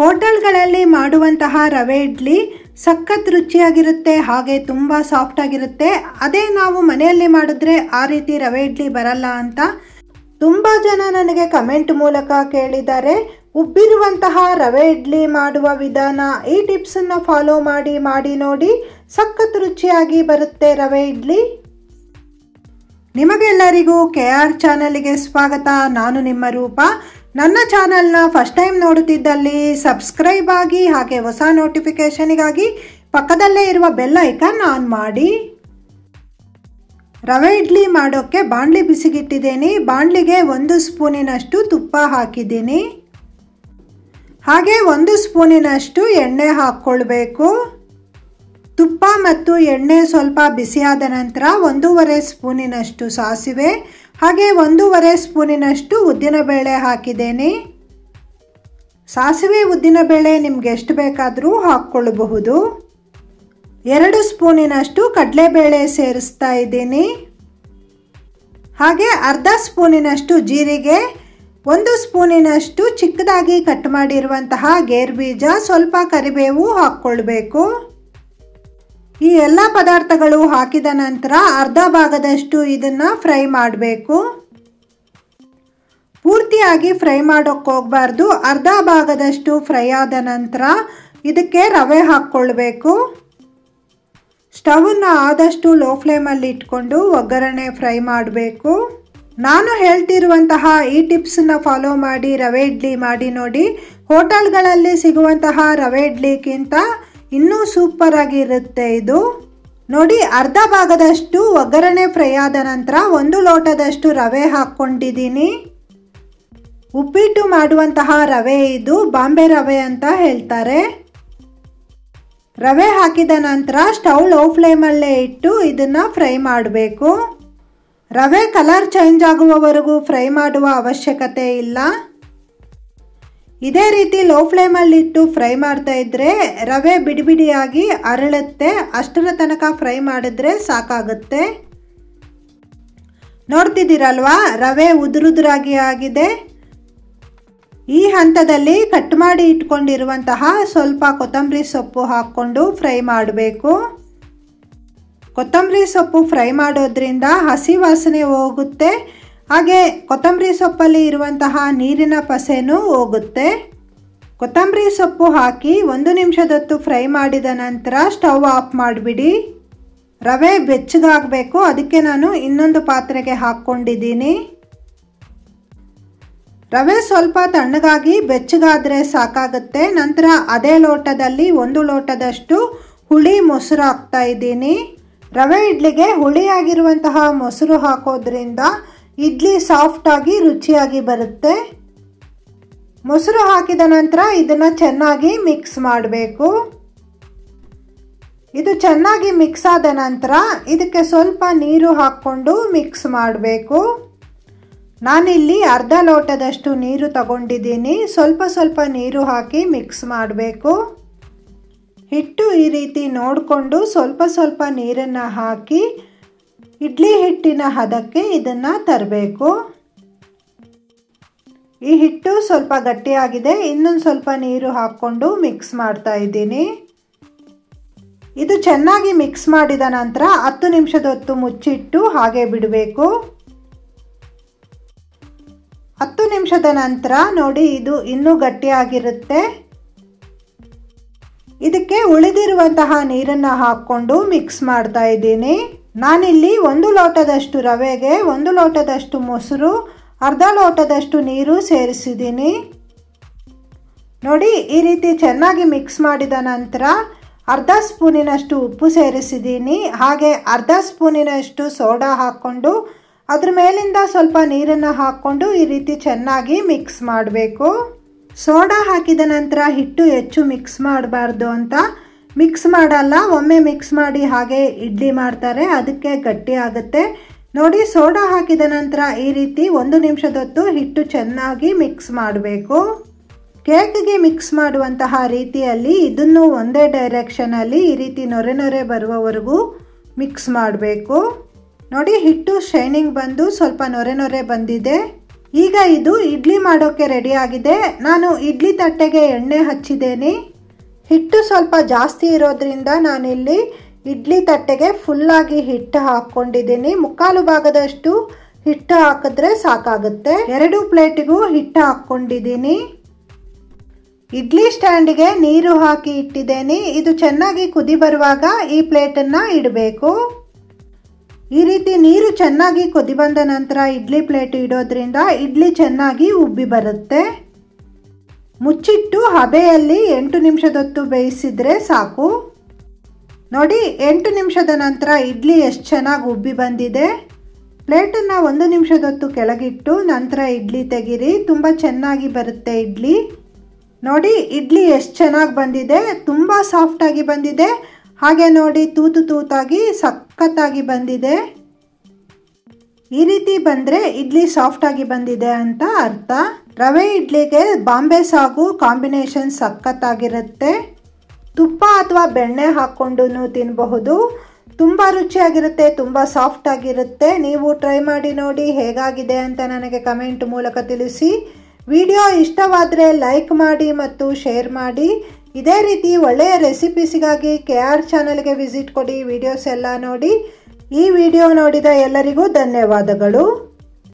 ಹೋಟೆಲ್ಗಳಲ್ಲಿ ಮಾಡುವಂತಹ ರವೆ ಇಡ್ಲಿ ಸಖತ್ ರುಚಿಯಾಗಿರುತ್ತೆ, ಹಾಗೆ ತುಂಬ ಸಾಫ್ಟ್ ಆಗಿರುತ್ತೆ. ಅದೇ ನಾವು ಮನೆಯಲ್ಲಿ ಮಾಡಿದ್ರೆ ಆ ರೀತಿ ರವೆ ಇಡ್ಲಿ ಬರಲ್ಲ ಅಂತ ತುಂಬ ಜನ ನನಗೆ ಕಮೆಂಟ್ ಮೂಲಕ ಕೇಳಿದ್ದಾರೆ. ಉಬ್ಬಿರುವಂತಹ ರವೆ ಇಡ್ಲಿ ಮಾಡುವ ವಿಧಾನ ಈ ಟಿಪ್ಸನ್ನು ಫಾಲೋ ಮಾಡಿ ಮಾಡಿ ನೋಡಿ. ಸಖತ್ ರುಚಿಯಾಗಿ ಬರುತ್ತೆ ರವೆ ಇಡ್ಲಿ. ನಿಮಗೆಲ್ಲರಿಗೂ ಕೆ ಆರ್ ಚಾನಲ್ಗೆ ಸ್ವಾಗತ. ನಾನು ನಿಮ್ಮ ರೂಪ. ನನ್ನ ಚಾನಲ್ನ ಫಸ್ಟ್ ಟೈಮ್ ನೋಡುತ್ತಿದ್ದಲ್ಲಿ ಸಬ್ಸ್ಕ್ರೈಬ್ ಆಗಿ ಹಾಗೆ ಹೊಸ ನೋಟಿಫಿಕೇಷನಿಗಾಗಿ ಪಕ್ಕದಲ್ಲೇ ಇರುವ ಬೆಲ್ ಐಕನ್ ಆನ್ ಮಾಡಿ. ರವೆ ಇಡ್ಲಿ ಮಾಡೋಕ್ಕೆ ಬಾಣಲಿ ಬಿಸಿಗಿಟ್ಟಿದ್ದೀನಿ. ಬಾಣಲಿಗೆ ಒಂದು ಸ್ಪೂನಿನಷ್ಟು ತುಪ್ಪ ಹಾಕಿದ್ದೀನಿ. ಹಾಗೆ ಒಂದು ಸ್ಪೂನಿನಷ್ಟು ಎಣ್ಣೆ ಹಾಕ್ಕೊಳ್ಬೇಕು. ತುಪ್ಪ ಮತ್ತು ಎಣ್ಣೆ ಸ್ವಲ್ಪ ಬಿಸಿಯಾದ ನಂತರ ಒಂದೂವರೆ ಸ್ಪೂನಿನಷ್ಟು ಸಾಸಿವೆ, ಹಾಗೆ ಒಂದೂವರೆ ಸ್ಪೂನಿನಷ್ಟು ಉದ್ದಿನಬೇಳೆ ಹಾಕಿದ್ದೇನೆ. ಸಾಸಿವೆ, ಉದ್ದಿನಬೇಳೆ ನಿಮ್ಗೆ ಎಷ್ಟು ಬೇಕಾದರೂ ಹಾಕ್ಕೊಳ್ಳಬಹುದು. ಎರಡು ಸ್ಪೂನಿನಷ್ಟು ಕಡಲೆಬೇಳೆ ಸೇರಿಸ್ತಾ ಇದ್ದೀನಿ. ಹಾಗೆ ಅರ್ಧ ಸ್ಪೂನಿನಷ್ಟು ಜೀರಿಗೆ, ಒಂದು ಸ್ಪೂನಿನಷ್ಟು ಚಿಕ್ಕದಾಗಿ ಕಟ್ ಮಾಡಿರುವಂತಹ ಗೇರ್ ಬೀಜ ಸ್ವಲ್ಪ ಕರಿಬೇವು ಹಾಕ್ಕೊಳ್ಬೇಕು. ಈ ಎಲ್ಲ ಪದಾರ್ಥಗಳು ಹಾಕಿದ ನಂತರ ಅರ್ಧ ಭಾಗದಷ್ಟು ಇದನ್ನು ಫ್ರೈ ಮಾಡಬೇಕು. ಪೂರ್ತಿಯಾಗಿ ಫ್ರೈ ಮಾಡೋಕ್ಕೆ ಹೋಗಬಾರ್ದು. ಅರ್ಧ ಭಾಗದಷ್ಟು ಫ್ರೈ ಆದ ನಂತರ ಇದಕ್ಕೆ ರವೆ ಹಾಕ್ಕೊಳ್ಬೇಕು. ಸ್ಟವನ್ನು ಆದಷ್ಟು ಲೋ ಫ್ಲೇಮಲ್ಲಿ ಇಟ್ಕೊಂಡು ಒಗ್ಗರಣೆ ಫ್ರೈ ಮಾಡಬೇಕು. ನಾನು ಹೇಳ್ತಿರುವಂತಹ ಈ ಟಿಪ್ಸನ್ನ ಫಾಲೋ ಮಾಡಿ, ರವೆ ಇಡ್ಲಿ ಮಾಡಿ ನೋಡಿ. ಹೋಟೆಲ್ಗಳಲ್ಲಿ ಸಿಗುವಂತಹ ರವೆ ಇಡ್ಲಿಗಿಂತ ಇನ್ನೂ ಸೂಪರ್ ಆಗಿರುತ್ತೆ ಇದು. ನೋಡಿ, ಅರ್ಧ ಭಾಗದಷ್ಟು ಒಗ್ಗರಣೆ ಫ್ರೈ ಆದ ನಂತರ ಒಂದು ಲೋಟದಷ್ಟು ರವೆ ಹಾಕ್ಕೊಂಡಿದ್ದೀನಿ. ಉಪ್ಪಿಟ್ಟು ಮಾಡುವಂತಹ ರವೆ ಇದು, ಬಾಂಬೆ ರವೆ ಅಂತ ಹೇಳ್ತಾರೆ. ರವೆ ಹಾಕಿದ ನಂತರ ಸ್ಟವ್ ಲೋ ಫ್ಲೇಮಲ್ಲೇ ಇಟ್ಟು ಇದನ್ನು ಫ್ರೈ ಮಾಡಬೇಕು. ರವೆ ಕಲರ್ ಚೇಂಜ್ ಆಗುವವರೆಗೂ ಫ್ರೈ ಮಾಡುವ ಅವಶ್ಯಕತೆ ಇಲ್ಲ. ಇದೇ ರೀತಿ ಲೋ ಫ್ಲೇಮಲ್ಲಿಟ್ಟು ಫ್ರೈ ಮಾಡ್ತಾ ಇದ್ರೆ ರವೆ ಬಿಡಿ ಬಿಡಿಯಾಗಿ ಅರಳುತ್ತೆ. ಅಷ್ಟರ ತನಕ ಫ್ರೈ ಮಾಡಿದ್ರೆ ಸಾಕಾಗುತ್ತೆ. ನೋಡ್ತಿದ್ದೀರಲ್ವಾ? ರವೆ ಉದುರುದುರಾಗಿ ಆಗಿದೆ. ಈ ಹಂತದಲ್ಲಿ ಕಟ್ ಮಾಡಿ ಇಟ್ಕೊಂಡಿರುವಂತಹ ಸ್ವಲ್ಪ ಕೊತ್ತಂಬರಿ ಸೊಪ್ಪು ಹಾಕ್ಕೊಂಡು ಫ್ರೈ ಮಾಡಬೇಕು. ಕೊತ್ತಂಬರಿ ಸೊಪ್ಪು ಫ್ರೈ ಮಾಡೋದ್ರಿಂದ ಹಸಿ ವಾಸನೆ ಹೋಗುತ್ತೆ. ಹಾಗೆ ಕೊತ್ತಂಬರಿ ಸೊಪ್ಪಲ್ಲಿ ಇರುವಂತಹ ನೀರಿನ ಪಸೆನೂ ಹೋಗುತ್ತೆ. ಕೊತ್ತಂಬರಿ ಸೊಪ್ಪು ಹಾಕಿ ಒಂದು ನಿಮಿಷದೊತ್ತು ಫ್ರೈ ಮಾಡಿದ ನಂತರ ಸ್ಟವ್ ಆಫ್ ಮಾಡಿಬಿಡಿ. ರವೆ ಬೆಚ್ಚಗಾಗಬೇಕು, ಅದಕ್ಕೆ ನಾನು ಇನ್ನೊಂದು ಪಾತ್ರೆಗೆ ಹಾಕ್ಕೊಂಡಿದ್ದೀನಿ. ರವೆ ಸ್ವಲ್ಪ ತಣ್ಣಗಾಗಿ ಬೆಚ್ಚಗಾದರೆ ಸಾಕಾಗುತ್ತೆ. ನಂತರ ಅದೇ ಲೋಟದಲ್ಲಿ ಒಂದು ಲೋಟದಷ್ಟು ಹುಳಿ ಮೊಸರು ಹಾಕ್ತಾ ಇದ್ದೀನಿ. ರವೆ ಇಡ್ಲಿಗೆ ಹುಳಿಯಾಗಿರುವಂತಹ ಮೊಸರು ಹಾಕೋದ್ರಿಂದ ಇಡ್ಲಿ ಸಾಫ್ಟಾಗಿ ರುಚಿಯಾಗಿ ಬರುತ್ತೆ. ಮೊಸರು ಹಾಕಿದ ನಂತರ ಇದನ್ನು ಚೆನ್ನಾಗಿ ಮಿಕ್ಸ್ ಮಾಡಬೇಕು. ಇದು ಚೆನ್ನಾಗಿ ಮಿಕ್ಸ್ ಆದ ನಂತರ ಇದಕ್ಕೆ ಸ್ವಲ್ಪ ನೀರು ಹಾಕ್ಕೊಂಡು ಮಿಕ್ಸ್ ಮಾಡಬೇಕು. ನಾನಿಲ್ಲಿ ಅರ್ಧ ಲೋಟದಷ್ಟು ನೀರು ತಗೊಂಡಿದ್ದೀನಿ. ಸ್ವಲ್ಪ ಸ್ವಲ್ಪ ನೀರು ಹಾಕಿ ಮಿಕ್ಸ್ ಮಾಡಬೇಕು. ಹಿಟ್ಟು ಈ ರೀತಿ ನೋಡಿಕೊಂಡು ಸ್ವಲ್ಪ ಸ್ವಲ್ಪ ನೀರನ್ನು ಹಾಕಿ ಇಡ್ಲಿ ಹಿಟ್ಟಿನ ಹದಕ್ಕೆ ಇದನ್ನು ತರಬೇಕು. ಈ ಹಿಟ್ಟು ಸ್ವಲ್ಪ ಗಟ್ಟಿಯಾಗಿದೆ. ಇನ್ನೊಂದು ಸ್ವಲ್ಪ ನೀರು ಹಾಕ್ಕೊಂಡು ಮಿಕ್ಸ್ ಮಾಡ್ತಾ ಇದ್ದೀನಿ. ಇದು ಚೆನ್ನಾಗಿ ಮಿಕ್ಸ್ ಮಾಡಿದ ನಂತರ ಹತ್ತು ನಿಮಿಷದ ಹೊತ್ತು ಮುಚ್ಚಿಟ್ಟು ಹಾಗೆ ಬಿಡಬೇಕು. ಹತ್ತು ನಿಮಿಷದ ನಂತರ ನೋಡಿ, ಇದು ಇನ್ನೂ ಗಟ್ಟಿಯಾಗಿರುತ್ತೆ. ಇದಕ್ಕೆ ಉಳಿದಿರುವಂತಹ ನೀರನ್ನು ಹಾಕ್ಕೊಂಡು ಮಿಕ್ಸ್ ಮಾಡ್ತಾ ಇದ್ದೀನಿ. ನಾನಿಲ್ಲಿ ಒಂದು ಲೋಟದಷ್ಟು ರವೆಗೆ, ಒಂದು ಲೋಟದಷ್ಟು ಮೊಸರು, ಅರ್ಧ ಲೋಟದಷ್ಟು ನೀರು ಸೇರಿಸಿದ್ದೀನಿ. ನೋಡಿ, ಈ ರೀತಿ ಚೆನ್ನಾಗಿ ಮಿಕ್ಸ್ ಮಾಡಿದ ನಂತರ ಅರ್ಧ ಸ್ಪೂನಿನಷ್ಟು ಉಪ್ಪು ಸೇರಿಸಿದ್ದೀನಿ. ಹಾಗೆ ಅರ್ಧ ಸ್ಪೂನಿನಷ್ಟು ಸೋಡಾ ಹಾಕ್ಕೊಂಡು, ಅದ್ರ ಮೇಲಿಂದ ಸ್ವಲ್ಪ ನೀರನ್ನು ಹಾಕ್ಕೊಂಡು ಈ ರೀತಿ ಚೆನ್ನಾಗಿ ಮಿಕ್ಸ್ ಮಾಡಬೇಕು. ಸೋಡಾ ಹಾಕಿದ ನಂತರ ಹಿಟ್ಟು ಹೆಚ್ಚು ಮಿಕ್ಸ್ ಮಾಡಬಾರ್ದು ಅಂತ ಮಿಕ್ಸ್ ಮಾಡಲ್ಲ, ಒಮ್ಮೆ ಮಿಕ್ಸ್ ಮಾಡಿ ಹಾಗೆ ಇಡ್ಲಿ ಮಾಡ್ತಾರೆ, ಅದಕ್ಕೆ ಗಟ್ಟಿ ಆಗುತ್ತೆ. ನೋಡಿ, ಸೋಡಾ ಹಾಕಿದ ನಂತರ ಈ ರೀತಿ ಒಂದು ನಿಮಿಷದೊತ್ತು ಹಿಟ್ಟು ಚೆನ್ನಾಗಿ ಮಿಕ್ಸ್ ಮಾಡಬೇಕು. ಕೇಕ್ಗೆ ಮಿಕ್ಸ್ ಮಾಡುವಂತಹ ರೀತಿಯಲ್ಲಿ ಇದನ್ನು ಒಂದೇ ಡೈರೆಕ್ಷನಲ್ಲಿ ಈ ರೀತಿ ನೊರೆ ನೊರೆ ಬರುವವರೆಗೂ ಮಿಕ್ಸ್ ಮಾಡಬೇಕು. ನೋಡಿ, ಹಿಟ್ಟು ಶೈನಿಂಗ್ ಬಂದು ಸ್ವಲ್ಪ ನೊರೆ ನೊರೆ ಬಂದಿದೆ. ಈಗ ಇದು ಇಡ್ಲಿ ಮಾಡೋಕ್ಕೆ ರೆಡಿಯಾಗಿದೆ ನಾನು ಇಡ್ಲಿ ತಟ್ಟೆಗೆ ಎಣ್ಣೆ ಹಚ್ಚಿದ್ದೇನೆ. ಹಿಟ್ಟು ಸ್ವಲ್ಪ ಜಾಸ್ತಿ ಇರೋದ್ರಿಂದ ನಾನಿಲ್ಲಿ ಇಡ್ಲಿ ತಟ್ಟೆಗೆ ಫುಲ್ಲಾಗಿ ಹಿಟ್ಟು ಹಾಕ್ಕೊಂಡಿದ್ದೀನಿ. ಮುಕ್ಕಾಲು ಭಾಗದಷ್ಟು ಹಿಟ್ಟು ಹಾಕಿದ್ರೆ ಸಾಕಾಗುತ್ತೆ. ಎರಡು ಪ್ಲೇಟಿಗೂ ಹಿಟ್ಟು ಹಾಕ್ಕೊಂಡಿದ್ದೀನಿ. ಇಡ್ಲಿ ಸ್ಟ್ಯಾಂಡಿಗೆ ನೀರು ಹಾಕಿ ಇಟ್ಟಿದ್ದೇನೆ. ಇದು ಚೆನ್ನಾಗಿ ಕುದಿ ಬರುವಾಗ ಈ ಪ್ಲೇಟನ್ನು ಇಡಬೇಕು. ಈ ರೀತಿ ನೀರು ಚೆನ್ನಾಗಿ ಕುದಿ ಬಂದ ನಂತರ ಇಡ್ಲಿ ಪ್ಲೇಟ್ ಇಡೋದ್ರಿಂದ ಇಡ್ಲಿ ಚೆನ್ನಾಗಿ ಉಬ್ಬಿ ಬರುತ್ತೆ. ಮುಚ್ಚಿಟ್ಟು ಹಬೆಯಲ್ಲಿ ಎಂಟು ನಿಮಿಷದೊತ್ತು ಬೇಯಿಸಿದರೆ ಸಾಕು. ನೋಡಿ, ಎಂಟು ನಿಮಿಷದ ನಂತರ ಇಡ್ಲಿ ಎಷ್ಟು ಚೆನ್ನಾಗಿ ಉಬ್ಬಿ ಬಂದಿದೆ. ಪ್ಲೇಟನ್ನು ಒಂದು ನಿಮಿಷದೊತ್ತು ಕೆಳಗಿಟ್ಟು ನಂತರ ಇಡ್ಲಿ ತೆಗಿರಿ. ತುಂಬ ಚೆನ್ನಾಗಿ ಬರುತ್ತೆ ಇಡ್ಲಿ. ನೋಡಿ, ಇಡ್ಲಿ ಎಷ್ಟು ಚೆನ್ನಾಗಿ ಬಂದಿದೆ. ತುಂಬ ಸಾಫ್ಟಾಗಿ ಬಂದಿದೆ. ಹಾಗೆ ನೋಡಿ, ತೂತು ತೂತಾಗಿ ಸಖತ್ತಾಗಿ ಬಂದಿದೆ. ಈ ರೀತಿ ಬಂದರೆ ಇಡ್ಲಿ ಸಾಫ್ಟಾಗಿ ಬಂದಿದೆ ಅಂತ ಅರ್ಥ. ರವೆ ಇಡ್ಲಿಗೆ ಬಾಂಬೆ ಸಾಗು ಕಾಂಬಿನೇಷನ್ ಸಖತ್ತಾಗಿರುತ್ತೆ. ತುಪ್ಪ ಅಥವಾ ಬೆಣ್ಣೆ ಹಾಕ್ಕೊಂಡು ತಿನ್ನಬಹುದು ತುಂಬ ರುಚಿಯಾಗಿರುತ್ತೆ, ತುಂಬ ಸಾಫ್ಟ್ ಆಗಿರುತ್ತೆ. ನೀವು ಟ್ರೈ ಮಾಡಿ ನೋಡಿ ಹೇಗಾಗಿದೆ ಅಂತ ನನಗೆ ಕಮೆಂಟ್ ಮೂಲಕ ತಿಳಿಸಿ. ವಿಡಿಯೋ ಇಷ್ಟವಾದರೆ ಲೈಕ್ ಮಾಡಿ ಮತ್ತು ಶೇರ್ ಮಾಡಿ. ಇದೇ ರೀತಿ ಒಳ್ಳೆಯ ರೆಸಿಪೀಸಿಗಾಗಿ ಕೆ ಆರ್ ಚಾನಲ್ಗೆ ವಿಸಿಟ್ ಕೊಡಿ ವಿಡಿಯೋಸ್ ಎಲ್ಲ ನೋಡಿ. ಈ ವಿಡಿಯೋ ನೋಡಿದ ಎಲ್ಲರಿಗೂ ಧನ್ಯವಾದಗಳು.